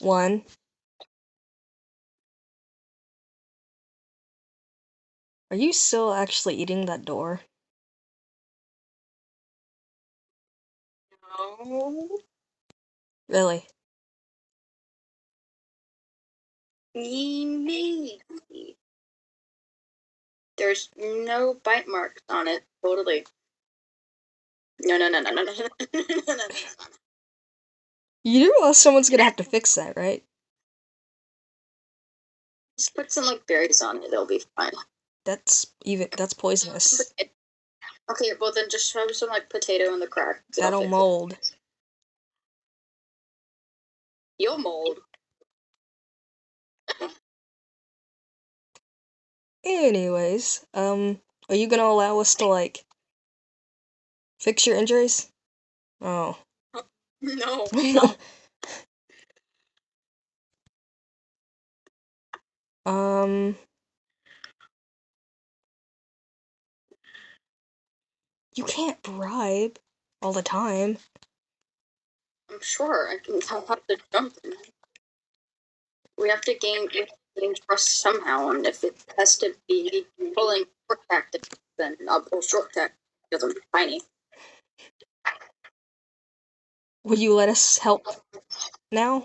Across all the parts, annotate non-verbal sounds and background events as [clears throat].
One. Are you still actually eating that door? No. Really? Me. There's no bite marks on it. Totally. No, no, no, no, no, no, no, no, no, no. You do realize someone's gonna have to fix that, right? Just put some like berries on it. It'll be fine. That's even that's poisonous. Okay, well then just shove some like potato in the crack. That'll fix it. mold. You'll mold. Anyways, um, are you gonna allow us to like fix your injuries? Oh. [laughs] No. um. You can't bribe all the time. I'm sure I can I'll have to jump in. We have to gain, we have to gain trust somehow, and if it has to be pulling short tactics, then I'll pull short tactics because I'm tiny. Will you let us help now?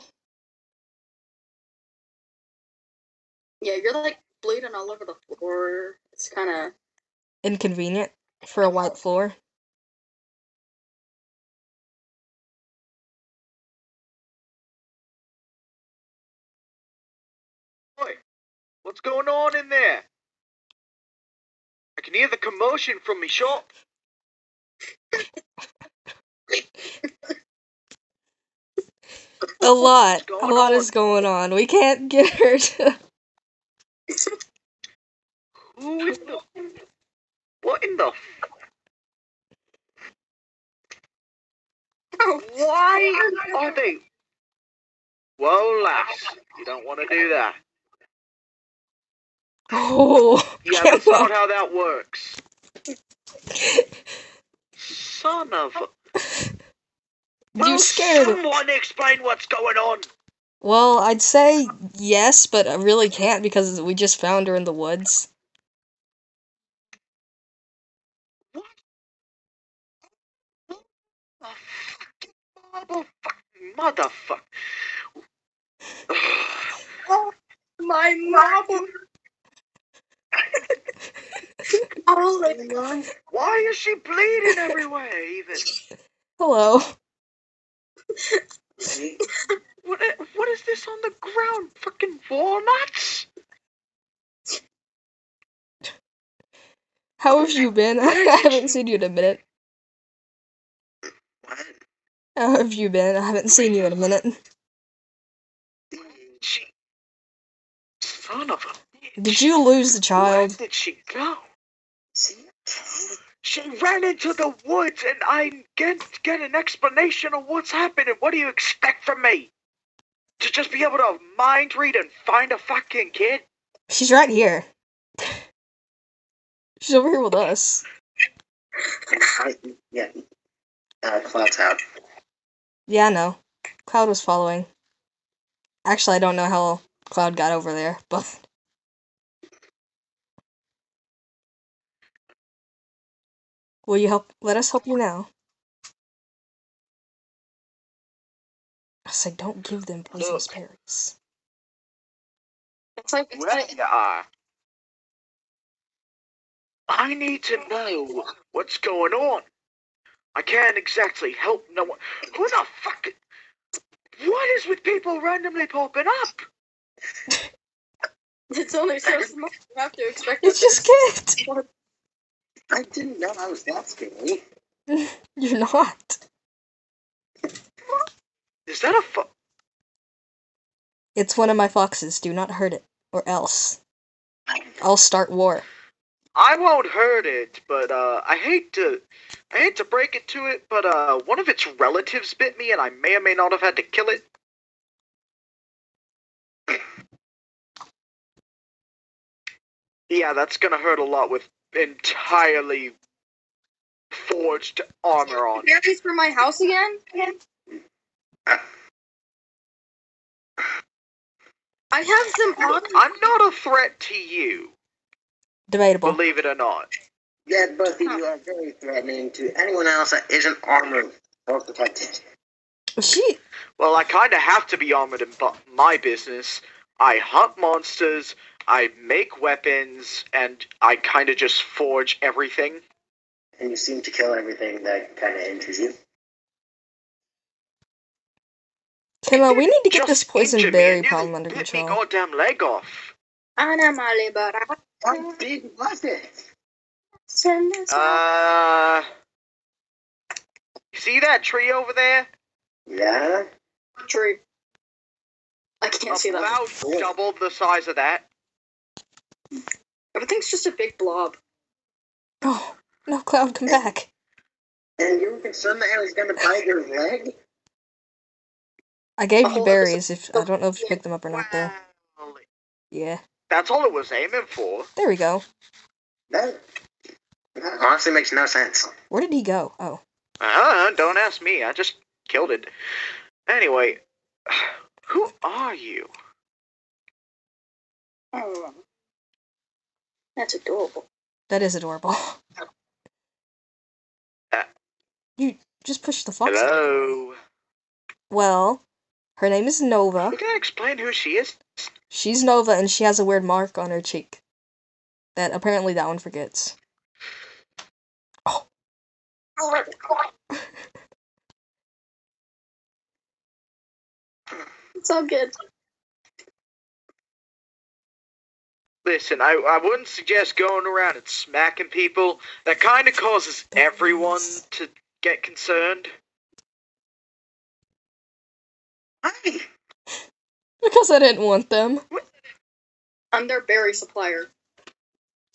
Yeah, you're like bleeding all over the floor. It's kind of Inconvenient for a white floor. Oi, what's going on in there? I can hear the commotion from me shop. [laughs] A [laughs] lot. A lot on? is going on. We can't [laughs] get her to. Who is the? What in the? f- Why are they? Whoa, lass, you don't want to do that. [laughs] Oh, Yeah, that's not how that works. Son of a. You scared. Someone explain what's going on. Well, I'd say yes, but I really can't because we just found her in the woods. Motherfucking motherfucker. my mom. oh my god! Why is she bleeding everywhere? Even Hello. [laughs] what? What is this on the ground? Fucking walnuts? How have you been? [laughs] I haven't seen you in a minute. What? How have you been? I haven't seen you in a minute. She. Son of a. Did you lose the child? Where child? did she go? See? Child? She ran into the woods, and I get get an explanation of what's happening. What do you expect from me? To just be able to mind read and find a fucking kid? She's right here. She's over here with us. [laughs] Yeah. Uh, Cloud's out. Yeah, I know. Cloud was following. Actually, I don't know how Cloud got over there, but will you help? Let us help you now. I say, don't give them poisonous Look. berries. It's like it's Where like you are. I need to know what's going on. I can't exactly help no one. Who the fuck? What is with people randomly popping up? [laughs] it's only so [laughs] small. You have to expect. It's just kids. [laughs] I didn't know I was that scary. [laughs] You're not. Is that a fu- It's one of my foxes. Do not hurt it, or else I'll start war. I won't hurt it, but uh, I hate to, I hate to break it to it, but uh, one of its relatives bit me, and I may or may not have had to kill it. [clears throat] Yeah, that's gonna hurt a lot with entirely forged armor on. Berries for my house again? I have them on. Look, I'm not a threat to you, Debatable. believe it or not. Yeah, both of you are very threatening to anyone else that isn't armored or protected. She Well, I kind of have to be armored in my business. I hunt monsters, I make weapons, and I kind of just forge everything. And you seem to kill everything that kind of injures you. Killa, we need to get this poison injure me berry and nearly problem under bit me control. goddamn leg off. Animale barata. How big was it? Send us Uh, see that tree over there? Yeah? tree. I can't see that. About double the size of that. Everything's just a big blob. Oh no, Cloud, come back. And you were concerned that I was going to bite your leg? I gave you berries. If I don't know if you picked them up or not though. Yeah, that's all it was aiming for. there we go. That, that honestly makes no sense. Where did he go? Oh, Uh, don't ask me. I just killed it. Anyway, [sighs] who are you? Oh. That's adorable. that is adorable. [laughs] You just pushed the fox. Hello. Well, her name is Nova. You can explain who she is? She's Nova, and she has a weird mark on her cheek that apparently that one forgets. Oh. [laughs] It's all good. Listen, I, I wouldn't suggest going around and smacking people. That kind of causes everyone to get concerned. Hi! Because I didn't want them. I'm their berry supplier.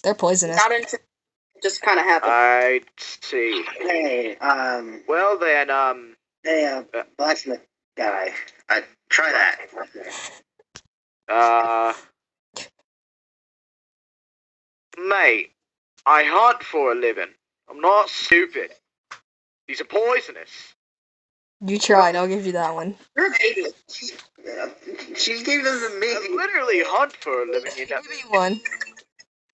They're poisonous. Not into. Just kind of happened. I see. Hey, um, Well then, um, hey, uh, blacksmith guy. Uh, try that. uh, mate, I hunt for a living. I'm not stupid. These are poisonous. You tried. I'll give you that one. You're a baby. Uh, she gave them to me. I me. literally hunt for a living. You know. Give me one.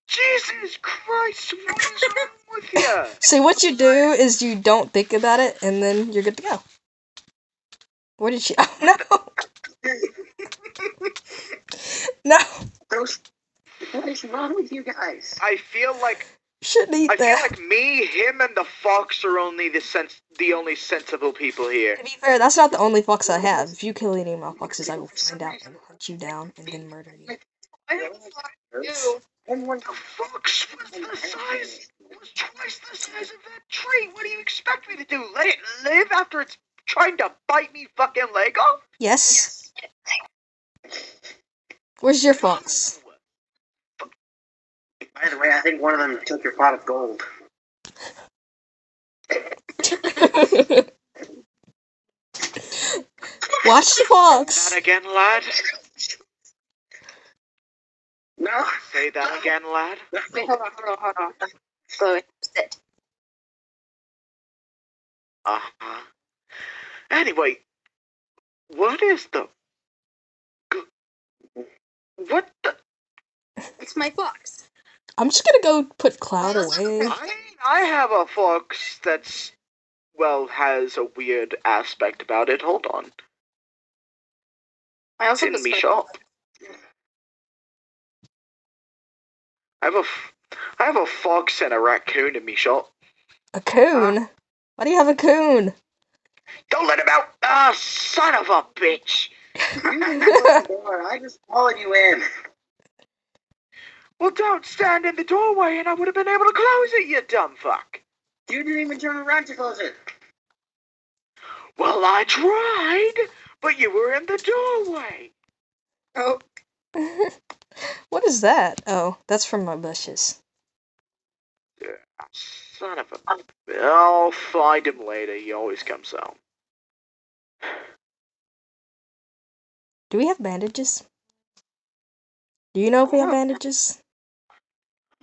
Jesus Christ, what is wrong with you? [laughs] See, what you do is you don't think about it, and then you're good to go. Where did she? Oh [laughs] no! [laughs] no, Those, what is wrong with you guys? I feel like shouldn't eat I feel like me, him, and the fox are only the sense, the only sensible people here. To be fair, that's not the only fox I have. If you kill any of my foxes, I will find out and hunt you down and then murder you. I have you. Everyone, The fox was the size, was twice the size of that tree. What do you expect me to do? Let it live after it's trying to bite me fucking leg off? Yes. Yes. Where's your fox? By the way, I think one of them took your pot of gold. [laughs] Watch the fox. That again, lad? No. Say that again, lad? Wait, hold on, hold on, hold on. Go sit. Uh huh. Anyway, what is the. What the. It's my fox. I'm just gonna go put Cloud away. I, I have a fox that's. Well, has a weird aspect about it. Hold on. I also in have a me shop. I have a, f- I have a fox and a raccoon in me shop. A coon? Why do you have a coon? Don't let him out! Ah, son of a bitch! You didn't close the door. I just followed you in. Well, don't stand in the doorway, and I would have been able to close it, you dumb fuck. You didn't even turn around to close it. Well, I tried, but you were in the doorway. Oh, [laughs] what is that? Oh, that's from my bushes. Son of a. I'll find him later. He always comes home. Do we have bandages? Do you know if we have bandages?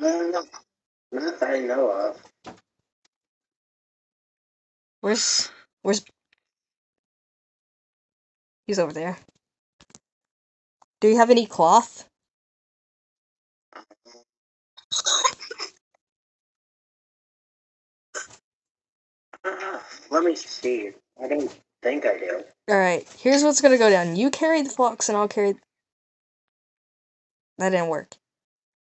No, no, not that I know of. Where's where's He's over there. Do you have any cloth? Uh, let me see. I don't think I do. Alright, here's what's gonna go down. You carry the flocks and I'll carry. That didn't work.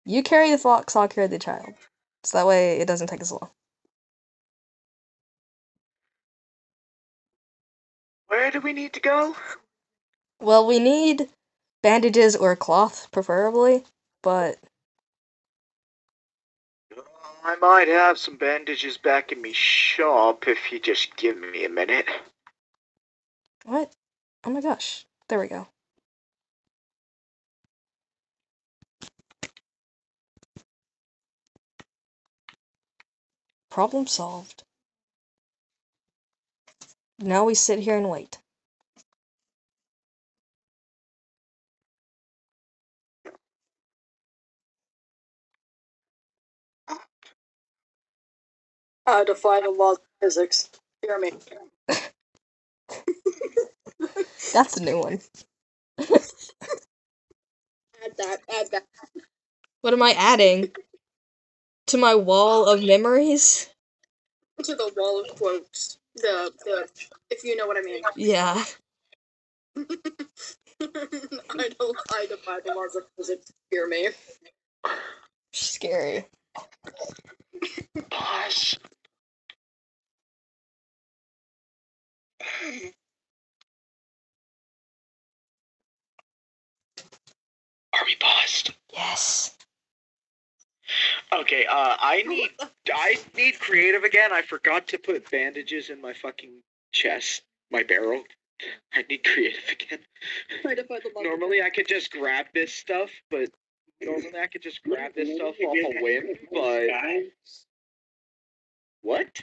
You carry the fox, I'll carry the child. So that way it doesn't take as long. Where do we need to go? Well, we need bandages or cloth, preferably, but I might have some bandages back in me shop if you just give me a minute. what? Oh my gosh. There we go. Problem solved. Now we sit here and wait. I defy the laws of physics. Hear me. [laughs] That's a new one. [laughs] Add that. Add that. What am I adding? To my wall of memories? To the wall of quotes. The the. If you know what I mean. Yeah. [laughs] I don't. I defy the laws of physics. Hear me. Scary. Boss. Are we paused? Yes. Okay, uh, I need I need creative again. I forgot to put bandages in my fucking chest, my barrel. I need creative [laughs] again. I defy the laws. Normally I could just grab this stuff, but normally I could just grab this stuff off a whim, but what?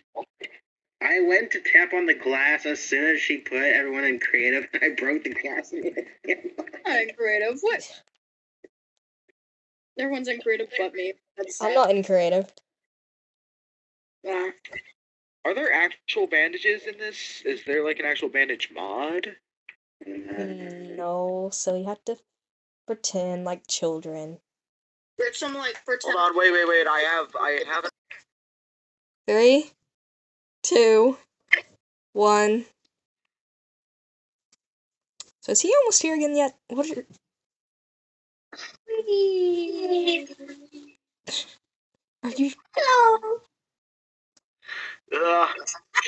I went to tap on the glass as soon as she put everyone in creative, and I broke the glass. [laughs] I'm creative. What? Everyone's in creative but me. That's I'm sad. not in creative. Yeah. Are there actual bandages in this? Is there like an actual bandage mod? Mm, No, so you have to pretend like children. There's some like pretend. Hold on, wait, wait, wait. I have, I have. Three, two, one. So is he almost here again yet? What are are you? Hello. Uh,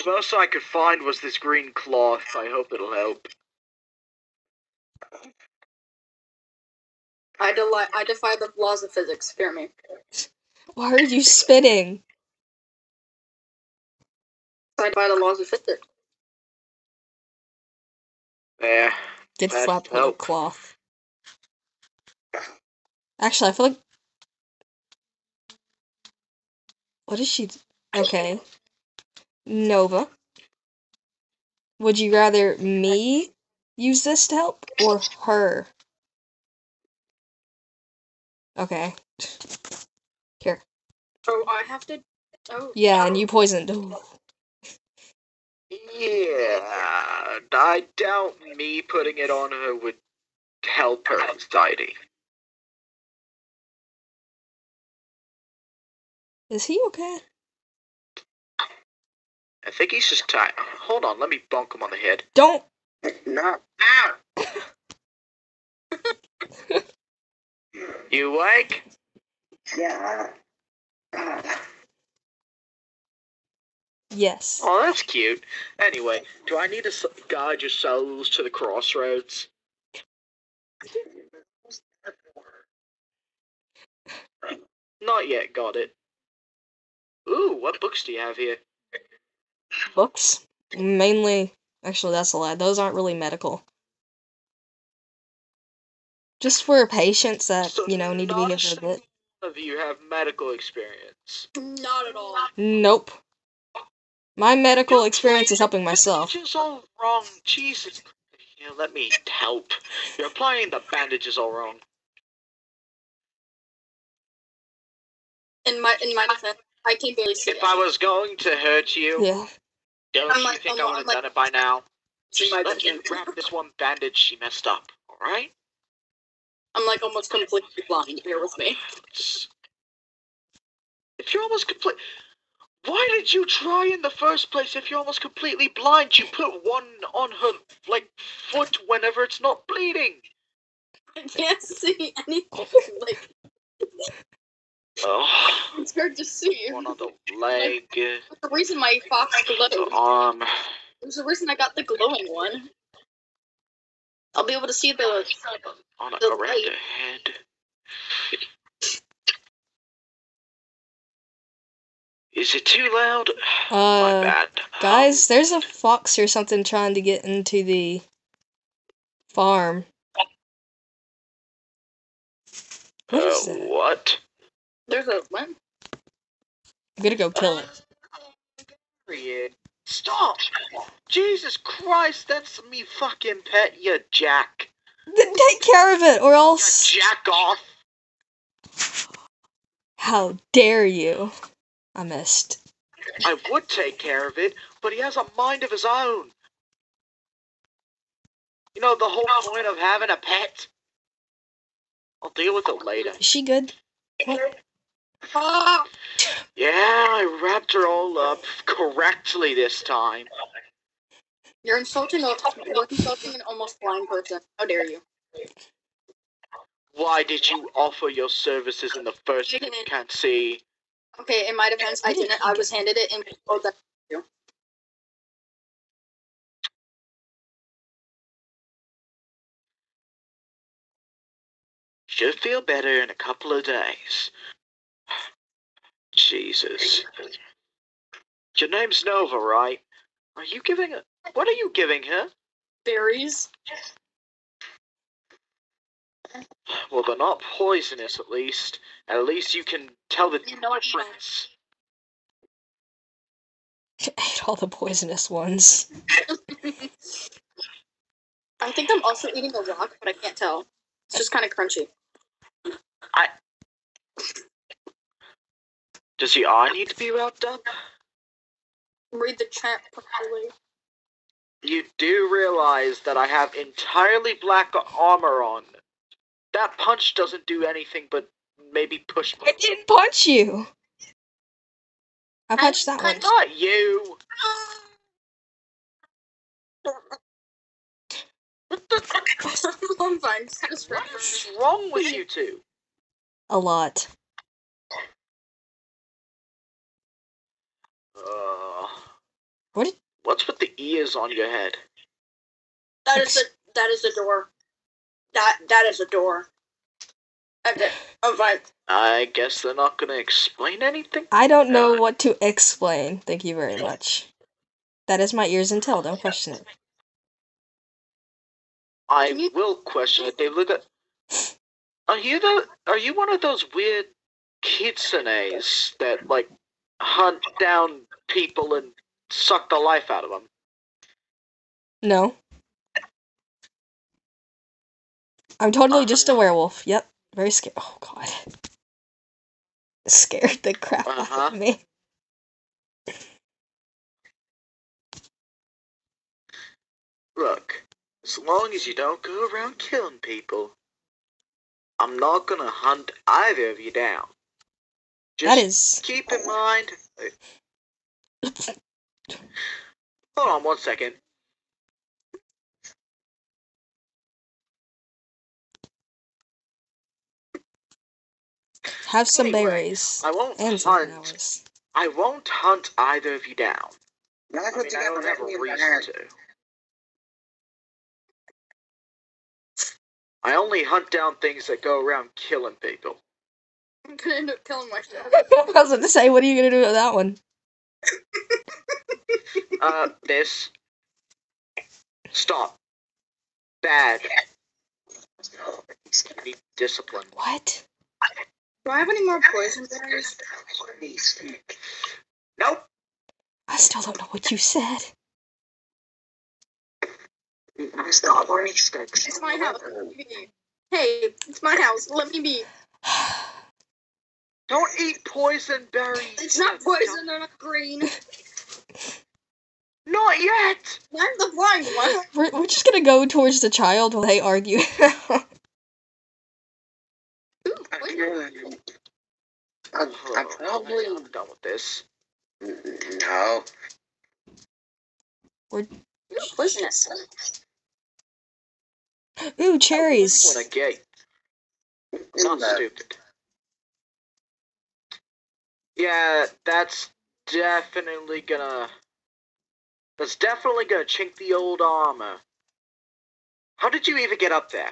the most I could find was this green cloth. I hope it'll help. I deli- I defy the laws of physics. Fear me. Why are you spitting? I defy the laws of physics. Yeah. Get That'd slapped with a cloth. Actually, I feel like. What is she? Okay. Nova. Would you rather me use this to help or her? Okay. Here. Oh, I have to. Oh. Yeah, and you poisoned. Ooh. Yeah, I doubt me putting it on her would help her anxiety. Is he okay? I think he's just tired. Hold on, let me bonk him on the head. Don't. no. Ow! [laughs] you awake? Yeah. Ah. Yes. Oh, that's cute. Anyway, do I need to guide your souls to the crossroads? Not yet, got it. Ooh, what books do you have here? Books. Mainly. Actually, that's a lie. Those aren't really medical. Just for patients that, So you know, need to be not here a for a bit. one of you have medical experience. Not at all. Nope. My medical You're experience is helping myself. Bandages all wrong. Jesus. Yeah, let me help. You're applying the bandages all wrong. In my in my defense, I can barely see. If I was going to hurt you, Yeah. don't I'm you like- think I'm I would like- have done it by now? my Let me wrap this one bandage she messed up, alright? I'm like almost completely blind. Bear with me. If you're almost complete, why did you try in the first place? If you're almost completely blind, you put one on her like foot whenever it's not bleeding. I can't see anything. Like Oh, it's hard to see. one on the leg, the The reason my fox glowed. arm. There's the reason I got the glowing one. I'll be able to see the. on a, The around leg. her head. Is it too loud? My Uh, bad. guys, there's a fox or something trying to get into the farm. What Uh, that? what? There's a what? I'm gonna go kill it. Period. Stop! Jesus Christ, that's me fucking pet, you jack. Then take care of it, or You else. jack off. How dare you? I missed. I would take care of it, but he has a mind of his own. You know the whole point of having a pet? I'll deal with it later. Is she good? Ah! [gasps] Yeah, I wrapped her all up correctly this time. You're insulting a you're insulting an almost blind person. How dare you? Why did you offer your services in the first place? you can't see? Okay, in my defense, I didn't. I was handed it and oh, that. Should feel better in a couple of days. Jesus. Your name's Nova, right? Are you giving her? What are you giving her? Berries. Well, they're not poisonous, at least. At least you can tell the You know what, Sean? difference. Ate all the poisonous ones. I think I'm also eating a rock, but I can't tell. It's just kind of crunchy. Does the eye need to be wrapped up? Read the chat properly. You do realize that I have entirely black armor on. That punch doesn't do anything but maybe push me. I didn't punch you. I punched that one. Not you. [laughs] I'm fine. Just kind of straight. What's wrong with you two? A lot. Uh, What What's with the ears on your head? That is a that is a door. That that is a door. Okay, I'm. I guess they're not gonna explain anything. I don't know what to explain. Thank you very much. That is my ears and tail. Don't question it. I you- will question it. They look at. [laughs] Are you the? Are you one of those weird kitsunes that like hunt down people and suck the life out of them? No. I'm totally just a werewolf. Yep. Very scared. Oh god. [laughs] Scared the crap out Uh-huh. of me. Look, as long as you don't go around killing people, I'm not gonna hunt either of you down. Just That is keep in mind. [laughs] Hold on one second. have some Anyway, berries I won't and hunt. I won't hunt either of you down. Now I I mean, I don't have a reason to. I only hunt down things that go around killing people. I'm gonna end up killing myself. [laughs] I was about to say, what are you gonna do with that one? [laughs] Uh, this. Stop. Bad. You need discipline. What? Do I have any more poison berries? Nope. I still don't know what you said. Stop! Barney sticks. It's my house. Let me be. Hey, it's my house. Let me be. [sighs] [sighs] [sighs] Don't eat poison berries. It's not poison. They're not green. [laughs] Not yet. I'm the blind one. We're, we're just gonna go towards the child while they argue. I, I Oh, probably I'm done with this. no. You're poisonous. Ooh, cherries. When I get not stupid. Yeah, that's definitely gonna. That's definitely gonna chink the old armor. How did you even get up there?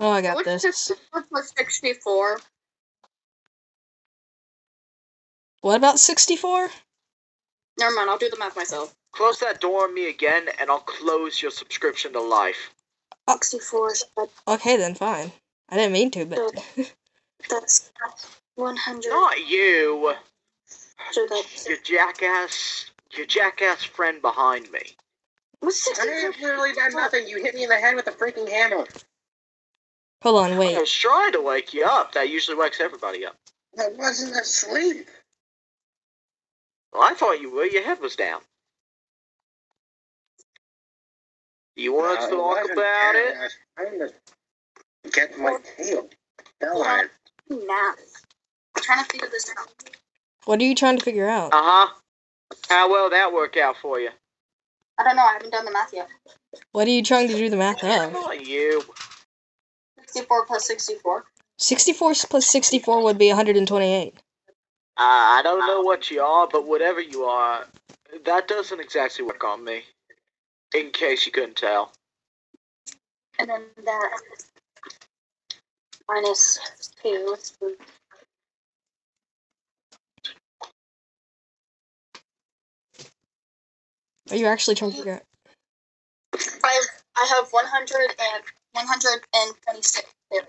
Oh, I got What's this. 64 plus 64? What about 64? Never mind, I'll do the math myself. Close that door on me again, and I'll close your subscription to life. 64 is Okay, then fine. I didn't mean to, but that's 100. Not you, So that's your jackass, your jackass friend behind me. what's I 64? have literally done nothing. You hit me in the head with a freaking hammer. hold on, wait. I was trying to wake you up. That usually wakes everybody up. I wasn't asleep. Well, I thought you were. Your head was down. You want No, to talk wasn't about it? I was trying to get my tail. Fell on it. Math. I'm trying to figure this out. What are you trying to figure out? Uh huh. How well that work out for you? I don't know, I haven't done the math yet. What are you trying to do the math of? Not you. 64 plus 64. 64 plus 64 would be 128. Uh, I don't know what you are, but whatever you are, that doesn't exactly work on me. In case you couldn't tell. And then that minus 2. Are you actually trying to figure out? I, I have 100 and 126. There.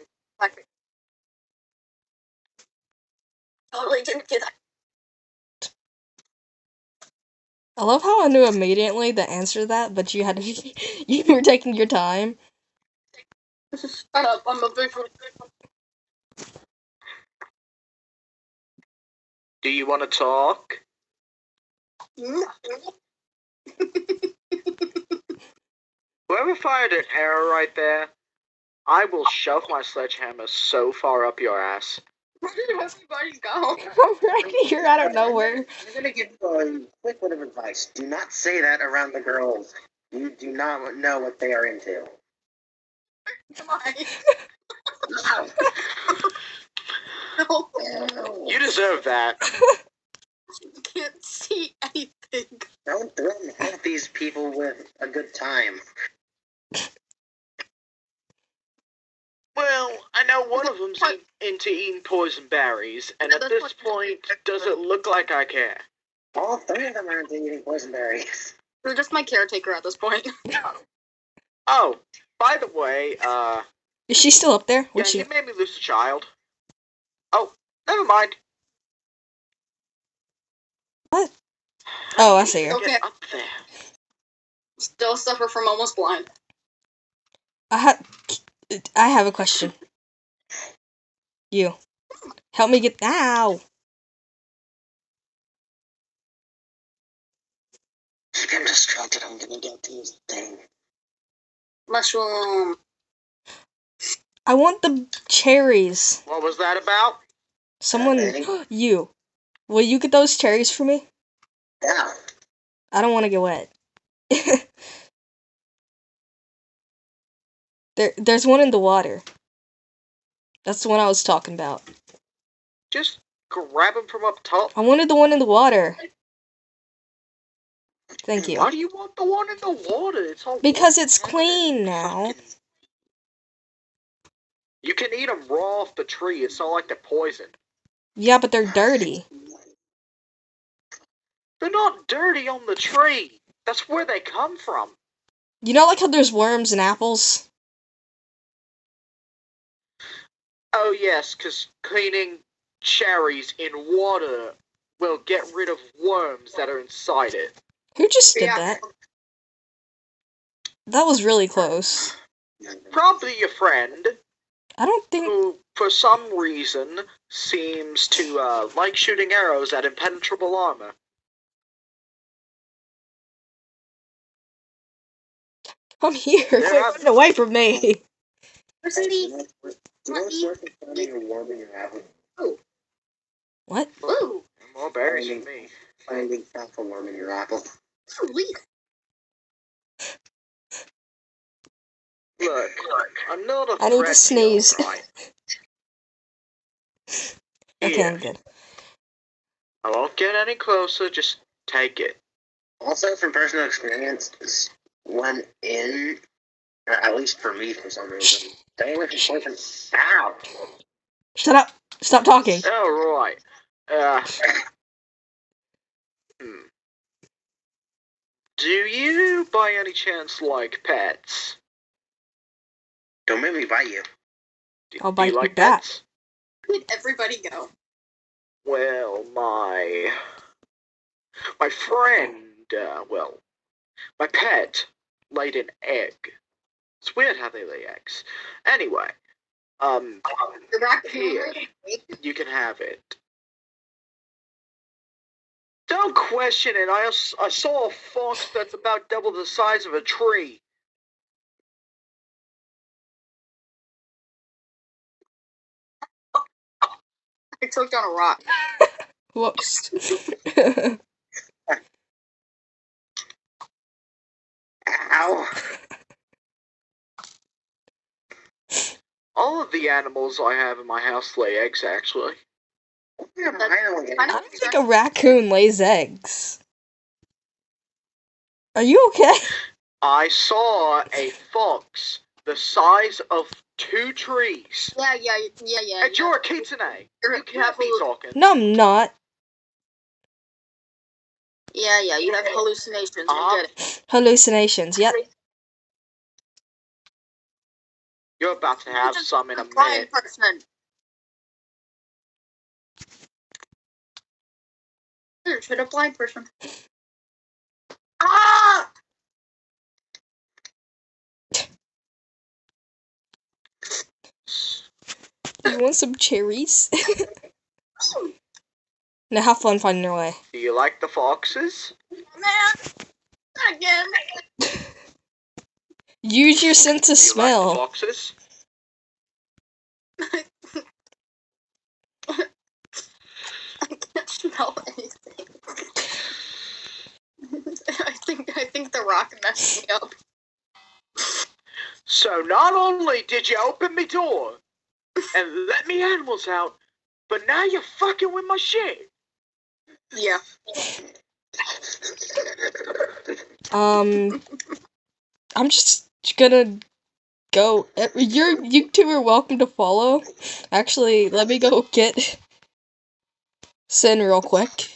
Totally didn't do that. I love how I knew immediately the answer to that, but you had to. [laughs] you were taking your time. [laughs] Shut up, I'm a visual. Do you want to talk? Whoever fired an arrow right there, I will shove my sledgehammer so far up your ass. Where did everybody go? right here out of nowhere. I'm gonna give you a quick word of advice. Do not say that around the girls. You do not know what they are into. Come on. No. No, No. You deserve that. [laughs] you can't see anything. Don't threaten half these people with a good time. Well, I know one of them's in- into eating poison berries, and at this point, does it look like I care? All three of them are into eating poison berries. They're just my caretaker at this point. [laughs] Oh, by the way, uh, Is she still up there? yeah, What's she? made me lose a child. Oh, never mind. Oh, I see her. Okay. Get up there. Still suffer from almost blind. I ha- I have a question. You. Help me get ow. Keep him distracted. I'm gonna get to his thing. Mushroom. I want the cherries. What was that about? Someone [gasps] you. Will you get those cherries for me? Yeah. I don't want to get wet. [laughs] there there's one in the water. That's the one I was talking about. Just grab him from up top. I wanted the one in the water. Thank you. Why do you want the one in the water? It's all Because it's clean now. You can eat them raw off the tree. It's not like they're poison. Yeah, but they're dirty. They're not dirty on the tree. That's where they come from. You know like how there's worms in apples? Oh yes, because cleaning cherries in water will get rid of worms that are inside it. Who just did Yeah. that? That was really close. Probably your friend, I don't think who for some reason seems to uh, like shooting arrows at impenetrable armor. I'm here. Yeah. Quit running away from me. Where's Steve? Do you know what's worse than finding a worm in your apple? What? Ooh, More berries for me. Finding half a worm in your apple. sweet. Look, I'm not a I need to sneeze. you. [laughs] Okay, Here, I'm good. I won't get any closer, just take it. Also, from personal experience, s- when in, or at least for me for some reason, stay away from poison. Ow! Shut up! Stop talking! Alright. Uh, hmm. Do you, by any chance, like pets? Don't make me bite you. Do, I'll bite you you like back. pets? Where'd everybody go? Well, my my friend, uh, well, my pet laid an egg. It's weird how they lay eggs. Anyway, um, Here. laid an egg? you can have it. Don't question it. I, I saw a fox that's about double the size of a tree. I choked on a rock. [laughs] Whoops. [laughs] [laughs] Ow! All of the animals I have in my house lay eggs, actually. Yeah, I don't think a raccoon lays eggs. Are you okay? I saw a fox the size of two trees. Yeah, yeah, yeah, yeah. And you're a kitsune. You're- You can't be talking. No, I'm not. Yeah, yeah, you have hallucinations. Uh-huh. I get it. Hallucinations. Yep. You're about to have just some in a A blind minute. person. Here, should a blind person. Ah! You want some cherries? [laughs] now have fun finding your way. Do you like the foxes? Man! [laughs] Again. Use your sense of you like the smell. foxes? I can't smell anything. I think I think the rock messed me up. So not only did you open me door and let me animals out, but now you're fucking with my shit. Yeah. Um, I'm just gonna go. uh, You're you two are welcome to follow. Actually, let me go get Sin real quick.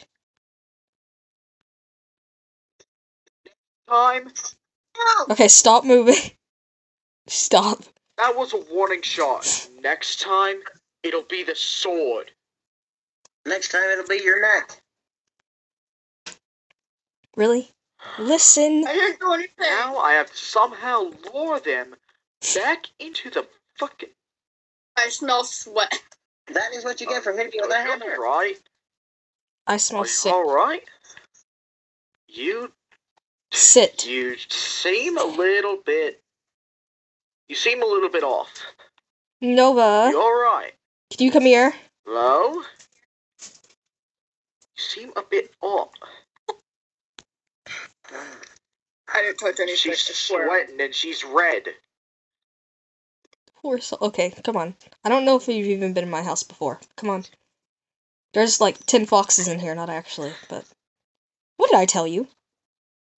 Time. Okay, stop moving. [laughs] Stop. That was a warning shot. Next time, it'll be the sword. Next time it'll be your neck. Really? Listen. I didn't do anything. Now I have to somehow lure them back into the fucking. I smell sweat. That is what you get for hitting me with a hammer. Right? I smell Are you sick. all right? You Sit. you seem a little bit. You seem a little bit off. Nova, You all right? can you come here? Hello? You seem a bit off. I didn't touch anything. She's I sweating and she's red. Poor soul. Okay, come on. I don't know if you've even been in my house before. Come on. There's like 10 foxes in here, not actually, but. What did I tell you?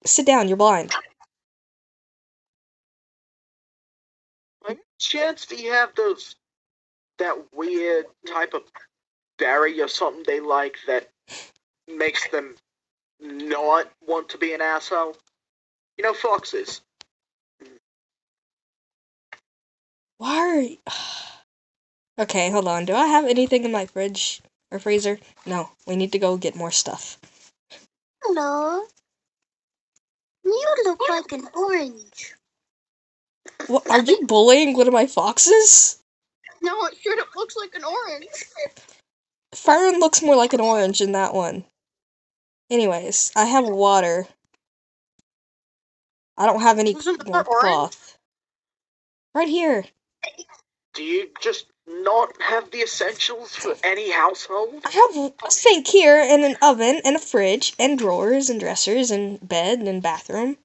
Sit down, you're blind. By chance, do you have those that weird type of berry or something they like that makes them not want to be an asshole? You know, foxes. Why are you... [sighs] Okay, hold on. Do I have anything in my fridge or freezer? No, we need to go get more stuff. Hello. You look like an orange. What, are you bullying one of my foxes? No, it sure looks like an orange. Fern looks more like an orange in that one. Anyways, I have water. I don't have any more cloth. Right here. Do you just not have the essentials for any household? I have a sink here, and an oven, and a fridge, and drawers, and dressers, and bed, and bathroom.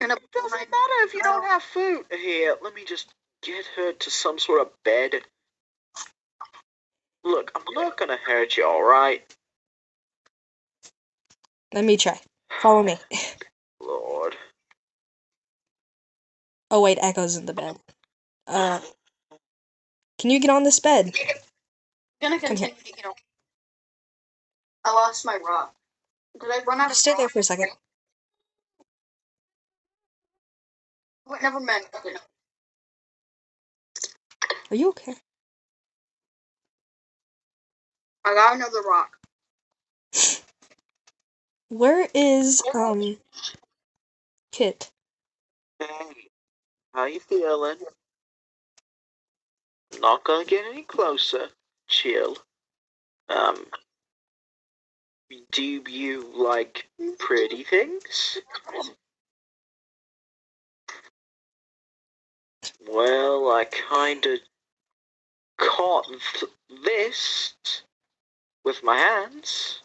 And a Doesn't matter if you don't have food. Here, let me just get her to some sort of bed. Look, I'm not gonna hurt you, alright? Let me try. Follow me. Lord. Oh wait, Echo's in the bed. Uh, can you get on this bed? gonna Come here. continue to get. I lost my rock. Did I run out of Just stay there for a second. Wait, never mind. Okay. Are you okay? I got another rock. [laughs] Where is um Kit? Hey, how you feeling? Not gonna get any closer. Chill. Um, do you like pretty things? Well, I kinda caught th- this with my hands.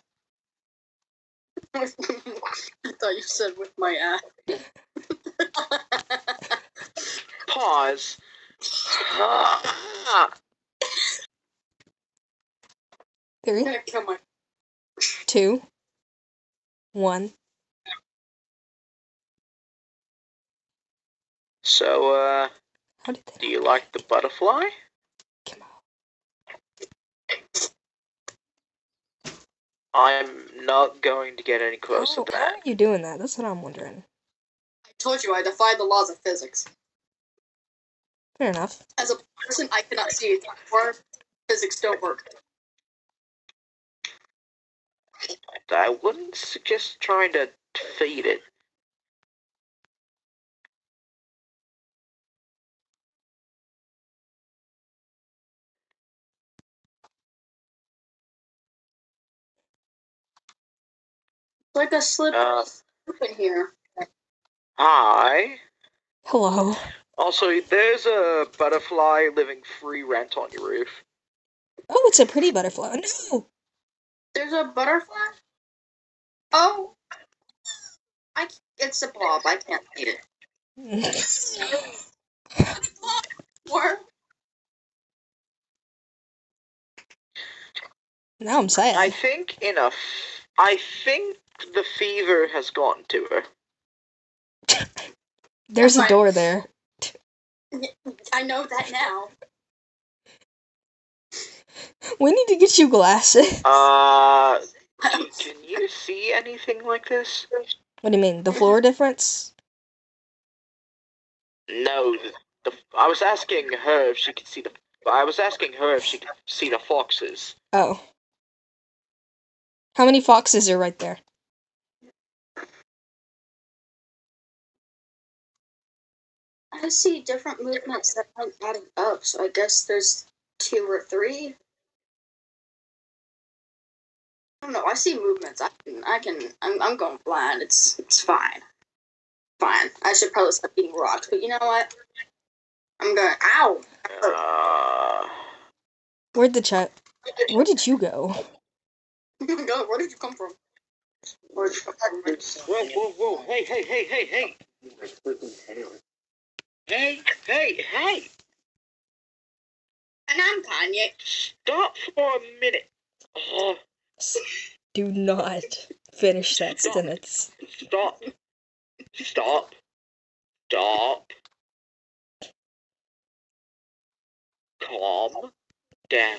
[laughs] I thought you said with my ass. Pause. [sighs] Three, gonna two, one. So, uh, How did that do you like the butterfly? come out? I'm not going to get any closer oh, How, to how that. are you doing that? That's what I'm wondering. I told you I defy the laws of physics. Fair enough. As a person, I cannot see it. Or physics don't work. I wouldn't suggest trying to defeat it. Like a slip Uh. in here. Hi. Hello. Also, there's a butterfly living free rent on your roof. Oh, it's a pretty butterfly. No. There's a butterfly. Oh, I. c- It's a blob. I can't see it. Or now I'm sad. I think enough. I think the fever has gotten to her. [laughs] There's a door there. I know that now. We need to get you glasses. Uh, can you see anything like this? What do you mean? The floor difference? No, the, the, I was asking her if she could see the. I was asking her if she could see the foxes. Oh. How many foxes are right there? I see different movements that aren't adding up, so I guess there's two or three. I don't know. I see movements. I can. I can. I'm. I'm going blind. It's. It's fine. Fine. I should probably stop eating rocks, but you know what? I'm going. Ow! Uh, Where'd the chat? Where did you go? [laughs] God, where did you come from? Where did you come from? whoa, whoa, whoa! Hey, hey, hey, hey, hey! Hey, hey, hey! And I'm Kanye. Stop for a minute. Uh, Do not finish that Stop. sentence. stop. Stop. Stop. Calm down.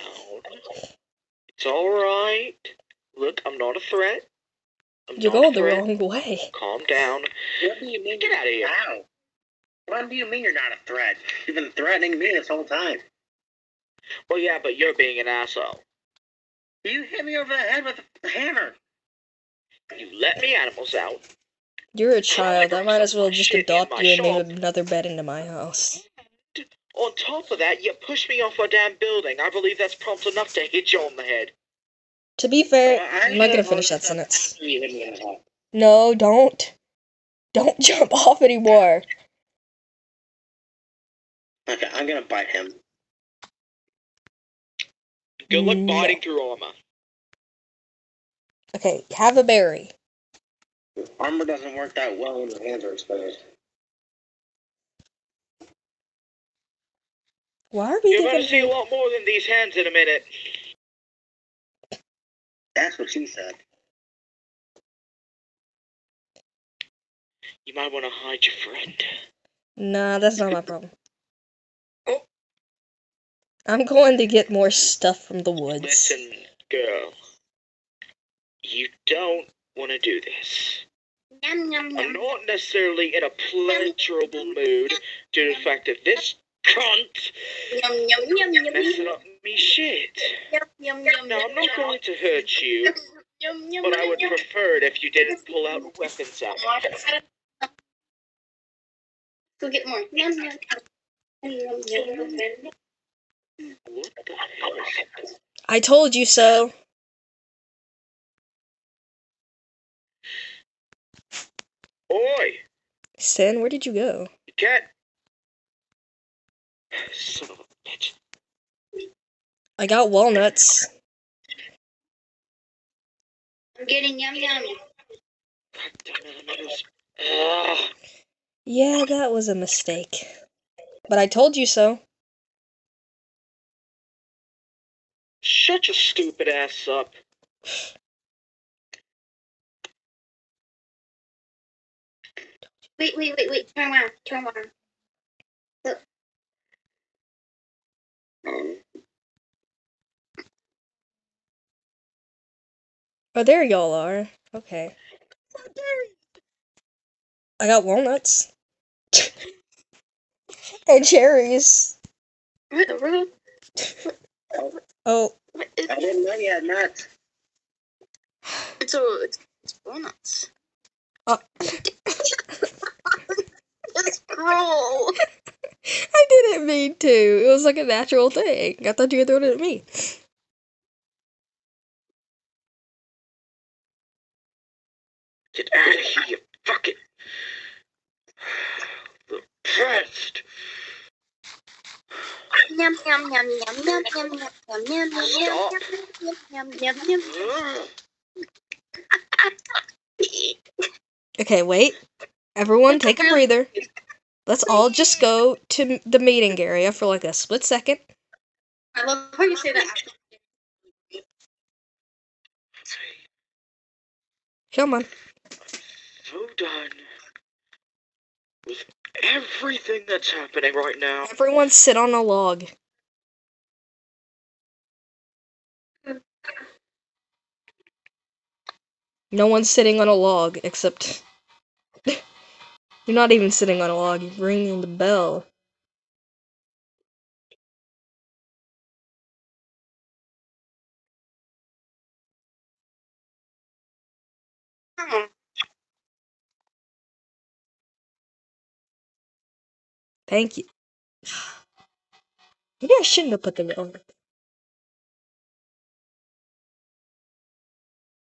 It's alright. Look, I'm not a threat. I'm You're not going the wrong way. Calm down. What do you mean? Get outta here. Ow. What do you mean you're not a threat? You've been threatening me this whole time. Well, yeah, but you're being an asshole. You hit me over the head with a hammer. You let me animals out. You're a child. I might as well just adopt you and shop. move another bed into my house. On top of that, you pushed me off a damn building. I believe that's prompt enough to hit you on the head. To be fair, Well, I'm not gonna gonna finish that sentence. after you hit me in the head. No, don't. Don't [laughs] jump off anymore. Okay, I'm gonna bite him. Good luck biting through armor. Okay, have a berry. Armor doesn't work that well when your hands are exposed. Why are we You're gonna see a lot more than these hands in a minute. That's what she said. You might want to hide your friend. Nah, that's not my problem. I'm going to get more stuff from the woods. Listen, girl. You don't want to do this. Yum yum I'm not necessarily in a pleasurable mood due to the fact that this cunt Yum yum yum yum messing up me shit. yum yum yum. Now, I'm not going to hurt you, Yum yum but I would yum. prefer it if you didn't pull out weapons out. Go get more. I told you so. Oi! Sin, where did you go? You can't. Son of a bitch. I got walnuts. I'm getting yum yum. God damn it, I'm almost- Ugh. Yeah, that was a mistake. But I told you so. Shut your stupid ass up. Wait wait wait wait. Turn around. Turn around. Look. Oh, there y'all are. Okay. I got walnuts. [laughs] and cherries. Oh, It's I didn't know you had nuts. it's a it's, it's walnuts. Oh. Uh. [laughs] it's cruel. I didn't mean to. It was like a natural thing. I thought you were throwing it at me. Get out of here, you fucking. [sighs] The best. Yum yum yum yum yum yum yum yum yum yum yum yum yum yum. Okay, wait. Everyone take a breather. Let's all just go to the meeting area for like a split second. I love how you say that. Come on. So done with everything that's happening right now. Everyone sit on a log. No one's sitting on a log except. [laughs] You're not even sitting on a log, you're ringing the bell. Thank you. Maybe I shouldn't have put the there.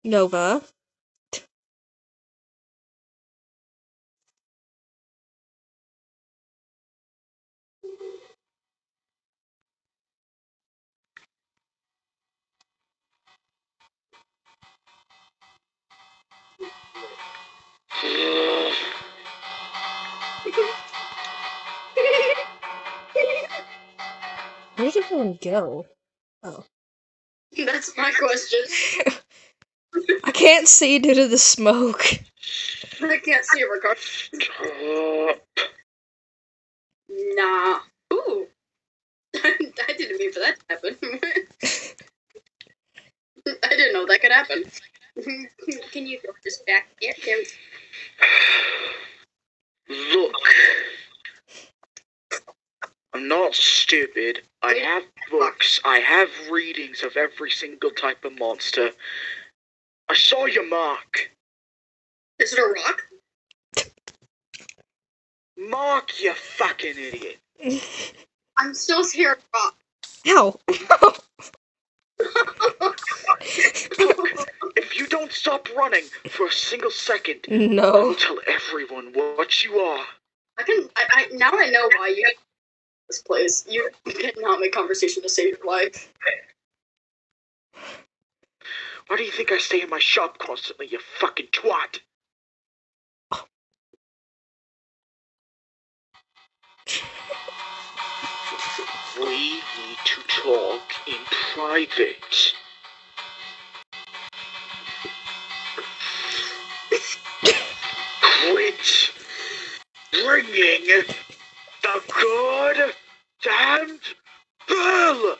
Nova. [laughs] Ugh. Where did everyone go? Oh. That's my question. [laughs] I can't see due to the smoke. I can't see it regardless. Nah. Ooh. [laughs] I didn't mean for that to happen. [laughs] I didn't know that could happen. Can you go just back here? There we- Look. I'm not stupid. I have books. I have readings of every single type of monster. I saw your mark. Is it a rock? Mark, you fucking idiot. [laughs] I'm still scared of rock. Ow! [laughs] If you don't stop running for a single second, I will no. tell everyone what you are. I can. I, I now I know why you this place. You cannot make conversation to save your life. Why do you think I stay in my shop constantly, you fucking twat? [laughs] We need to talk in private. Quit bringing the good damned bell!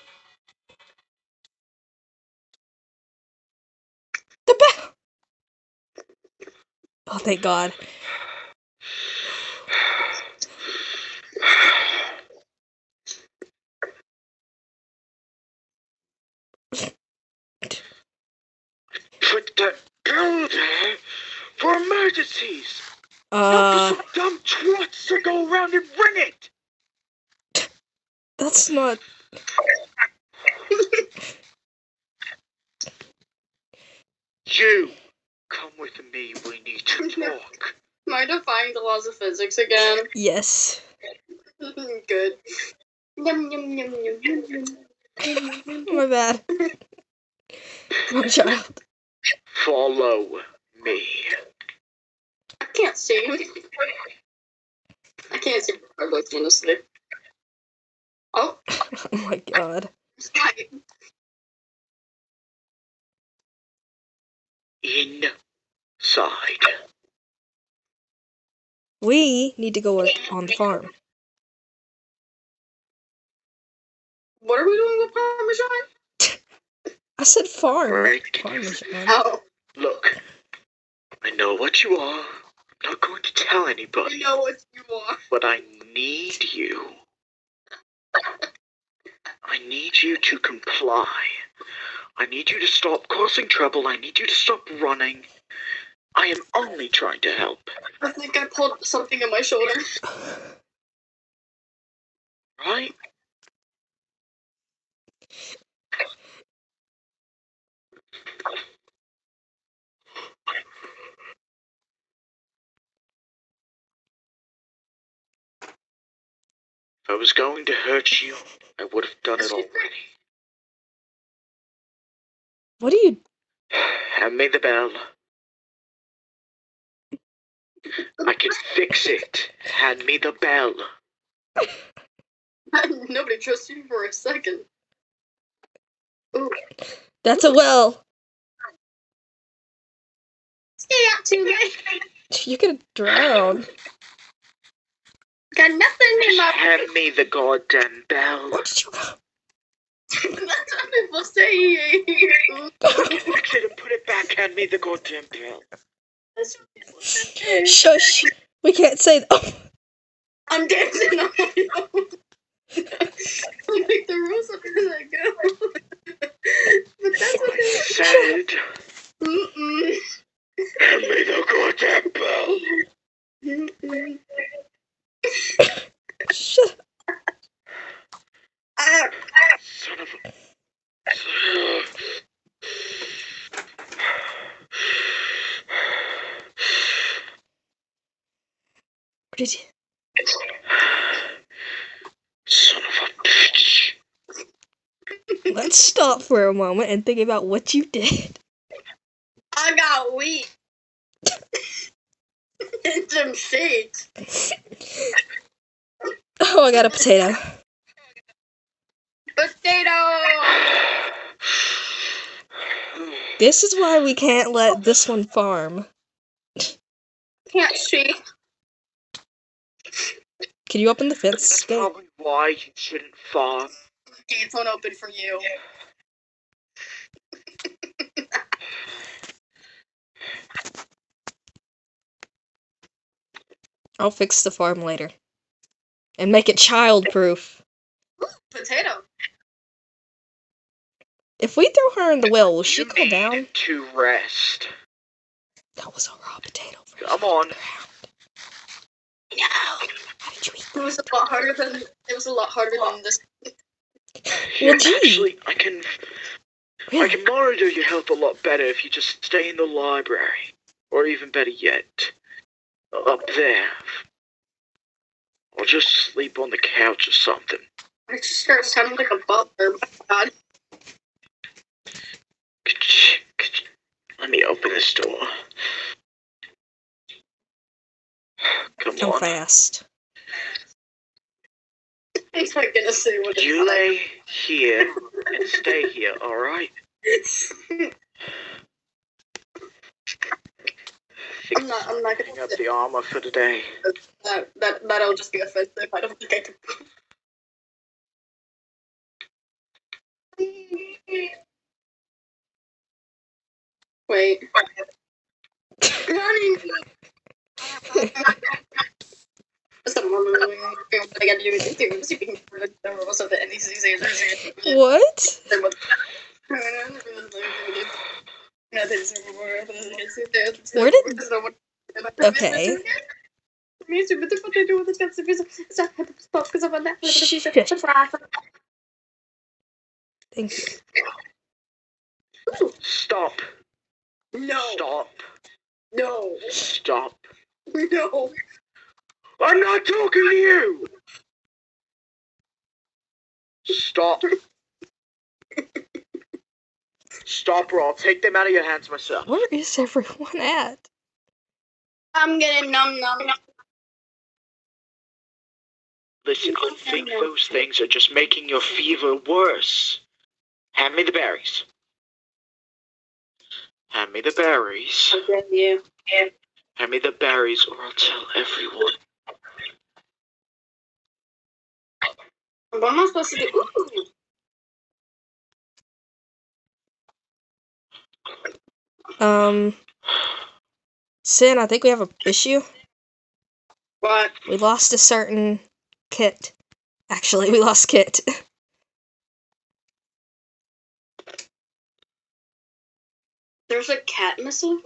The bell. Oh, thank God. Put that bell there for emergencies! Uh, Not for some dumb twats to go around and ring it! That's not. You! Come with me, we need to talk. Am I defying the laws of physics again? Yes. [laughs] Good. Yum yum yum yum yum yum. My bad. My [laughs] child. Follow me. I can't see. [laughs] I can't see my voice honestly. Oh, [laughs] Oh my God. Inside. We need to go work on the farm. What are we doing with Parmesan? [laughs] I said farm. Right. Parmesan. Oh, Look, I know what you are. I'm not going to tell anybody. I know what you are. but I need you. I need you to comply. I need you to stop causing trouble. I need you to stop running. I am only trying to help. I think I pulled something in my shoulder. Right? I was going to hurt you, I would have done it already. What are you? [sighs] Hand me the bell. I can fix it. Hand me the bell. [laughs] Nobody trusts you for a second. Ooh. That's a well. Stay out too late. You could drown. Got nothing in my. Hand me the goddamn bell. Where did you? That's what people say. Fix it and put it back. Hand me the goddamn bell. That's what people say. Shush. We can't say that. [laughs] I'm dancing on my own. [laughs] I'll make the rules up as I go. but that's what they said, Mm-mm. hand me the goddamn bell. Mm-mm. Shut up. Son of a. Bitch. Let's stop for a moment and think about what you did. I got wheat. [laughs] and some seeds. Oh, I got a potato. Potato! This is why we can't let this one farm. Can't see. Can you open the fence? That's Gate? probably why you shouldn't farm. Gates won't open for you. I'll fix the farm later. And make it child-proof. Potato. If we throw her in the well, will she You need down? to rest. That was a raw potato. Come on. No. How did you eat It was a lot harder than it was a lot harder than this. Gee. actually, I can I can monitor your health a lot better if you just stay in the library. Or even better yet, up there. Or just sleep on the couch or something. I just started sounding like a butler. My God. Let me open this door. Come Come on. fast. He's not gonna say what it's You lay here [laughs] and stay here, [laughs] alright? I'm not. I'm not gonna. up the armor for today. That that that'll just be offensive. I don't think I can. Wait. Honey. Someone I gotta do it too. Speaking for the rules of the NECC. What? [laughs] Where did- Okay. Thank you. Stop. No, Stop. no, Stop. no. I'm not talking to you! Stop. Stop, or I'll take them out of your hands myself. Where is everyone at? I'm getting num num. Listen, I think those things are just making your fever worse. Hand me the berries. Hand me the berries. Okay, you. Hand me the berries, or I'll tell everyone. What am I supposed to do? Ooh. Um, Sin, I think we have a issue. What? We lost a certain kit. Actually, we lost Kit. [laughs] There's a cat missing?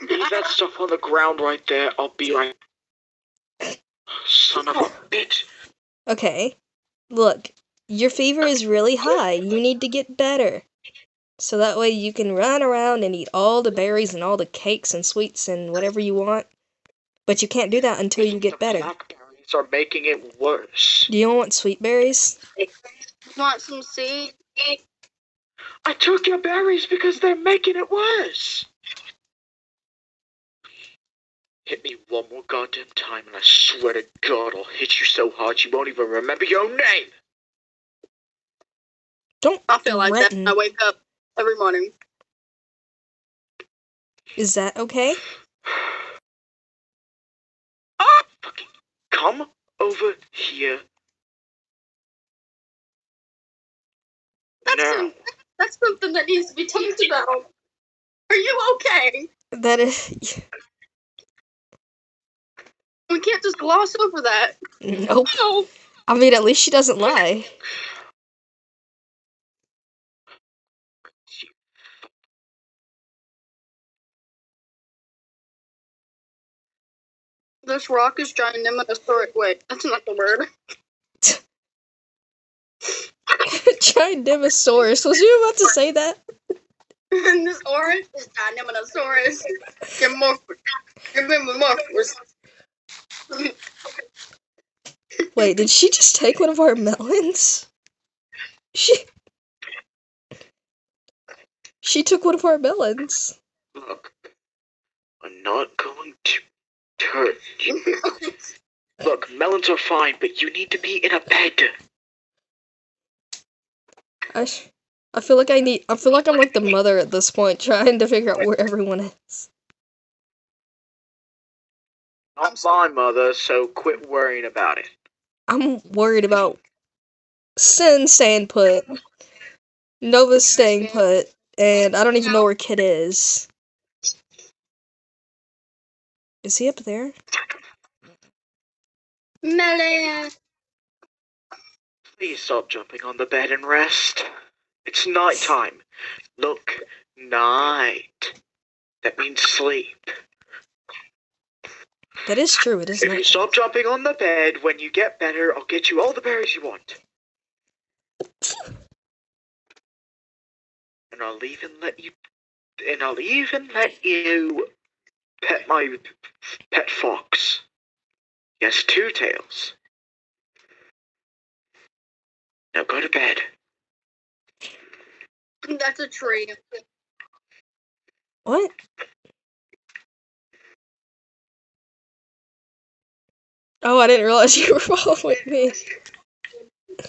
Leave that stuff on the ground right there. I'll be right. Son of a bitch. Okay, look, your fever is really high. You need to get better. So that way you can run around and eat all the berries and all the cakes and sweets and whatever you want. But you can't do that until you get better. blackberries are making it worse. Do you want sweet berries? Want some seed? I took your berries because they're making it worse. Hit me one more goddamn time, and I swear to God, I'll hit you so hard you won't even remember your own name. Don't I feel like threaten. that. I wake up every morning. Is that okay? Ah, fucking come over here That's now. some, that's something that needs to be talked about. Are you okay? That is. We can't just gloss over that. [laughs] Nope. No. I mean, at least she doesn't lie. This rock is giant Nematosaurus. Wait, that's not the word. [laughs] Giant Dinosaurus. Was you about to say that? and this orange is giant Nematosaurus. Get more. Give me more. Wait, did she just take one of our melons? She. She took one of our melons. Look, I'm not going to you. [laughs] Look, melons are fine, but you need to be in a bed. I, sh- I feel like I need. I feel like I'm like the mother at this point, trying to figure out where everyone is. I'm fine, mother, so quit worrying about it. I'm worried about Sin staying put, Nova staying put, and I don't even know where Kit is. Is he up there? Melon. Please stop jumping on the bed and rest. It's night time. Look, night. That means sleep. That is true. It is If you stop jumping on the bed when you get better, I'll get you all the berries you want. And I'll even let you and I'll even let you pet my pet fox. He has two tails. Now go to bed. That's a tree. What? Oh, I didn't realize you were [laughs] following me.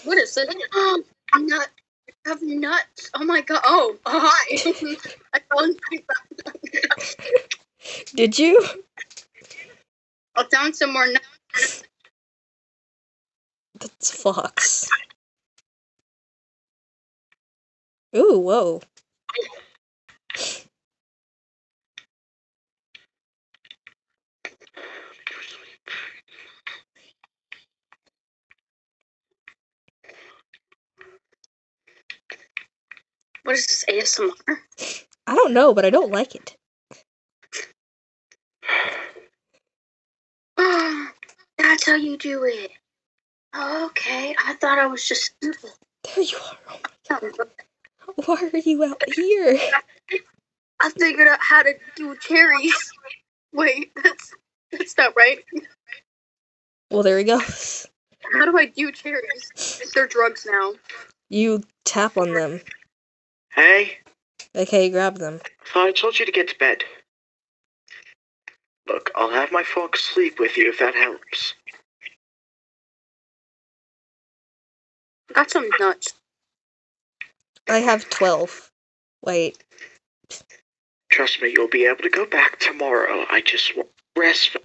What is it? Oh, Nut. I have nuts. Oh my god. Oh, hi. [laughs] I found Did you? I'll found some more nuts. That's Fox. Ooh, whoa. What is this ASMR? I don't know, but I don't like it. That's how you do it. Okay, I thought I was just stupid. There you are. Oh my [laughs] god. Why are you out here? I figured out how to do cherries. [laughs] Wait, that's that's not right. Well, there he goes. How do I do cherries? They're drugs now. You tap on them. Hey, Okay, grab them. thought I told you to get to bed. Look, I'll have my fox sleep with you if that helps. Got some nuts. I have 12. Wait. Trust me, you'll be able to go back tomorrow. I just want rest.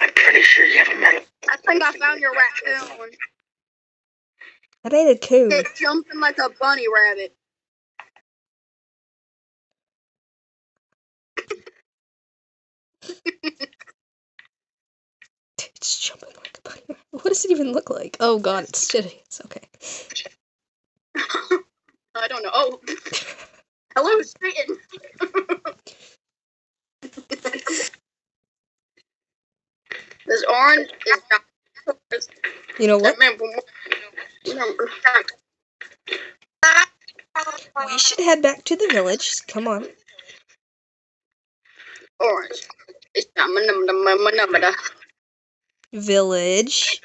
I'm pretty sure you have a medal. I think I found your raccoon. That ain't a coon. It's jumping like a bunny rabbit. It's jumping like a bunny. What does it even look like? Oh god, it's shitty. It's okay. [laughs] I don't know. Oh, [laughs] hello, Satan. [laughs] this orange is not. You know what? We should head back to the village. Come on. orange. It's not my number, my number. Village.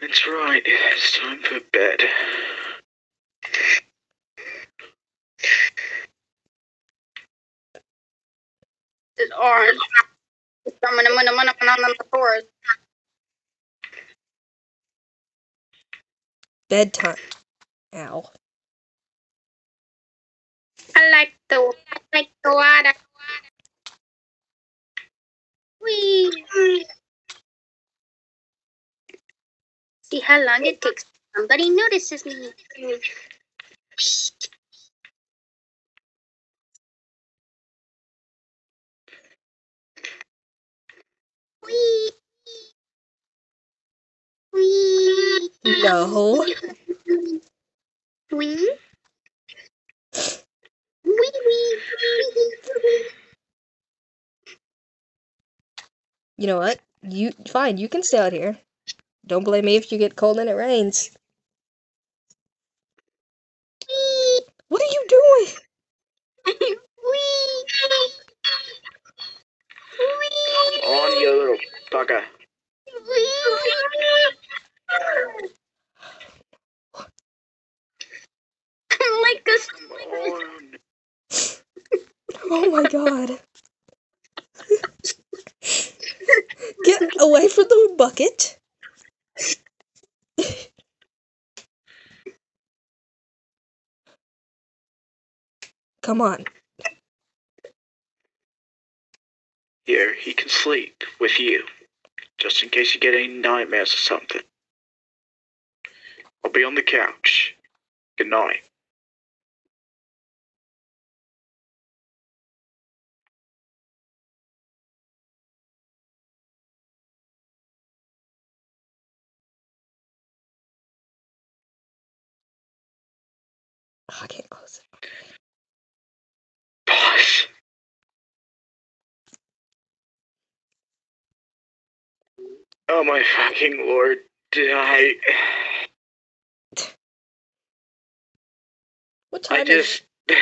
That's right, it's time for bed. It's orange. It's coming, I'm gonna, I'm gonna, I'm gonna, forest. Bedtime. Ow. I like the I like the water. Wee. See how long it takes. Somebody notices me. Wee. Wee. No. Wee wee. You know what? You fine, you can stay out here. Don't blame me if you get cold and it rains. Wee. What are you doing? Wee. Wee. On, you little bugger. like this. Oh my god. Get away from the bucket. Come on. Here, he can sleep with you. Just in case you get any nightmares or something. I'll be on the couch. Good night. I can't close it. Boss. Oh my fucking lord. Did I. What time I is just.